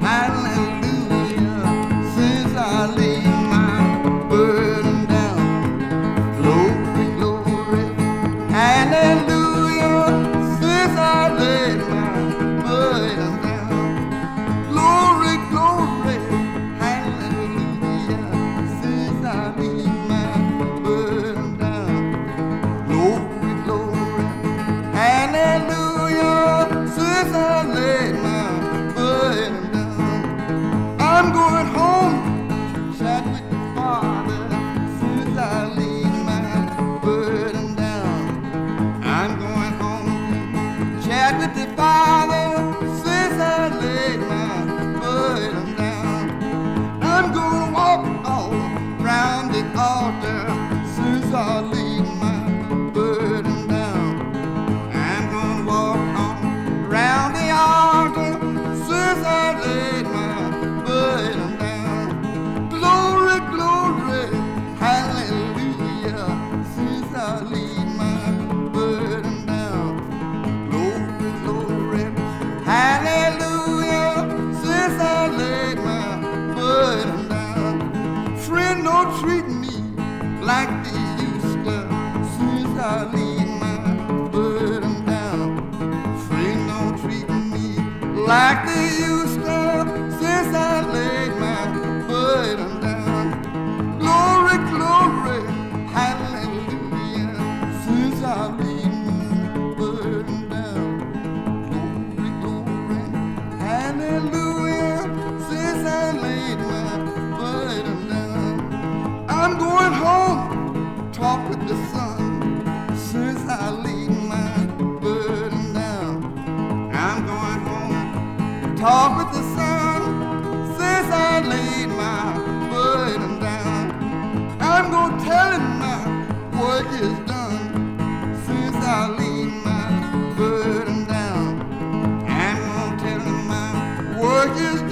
hallelujah! Since I laid with the Father. Since I laid my burden down, I'm gonna laid my burden down, friend, don't treat me like they used to. Since I laid my burden down, friend, don't treat me like they I'm going home, talk with the Son. Since I leave my burden down, I'm going home, talk with the Son. Since I laid my burden down, I'm gonna tell him my work is done. Since I laid my burden down, I'm gonna tell him my work is done.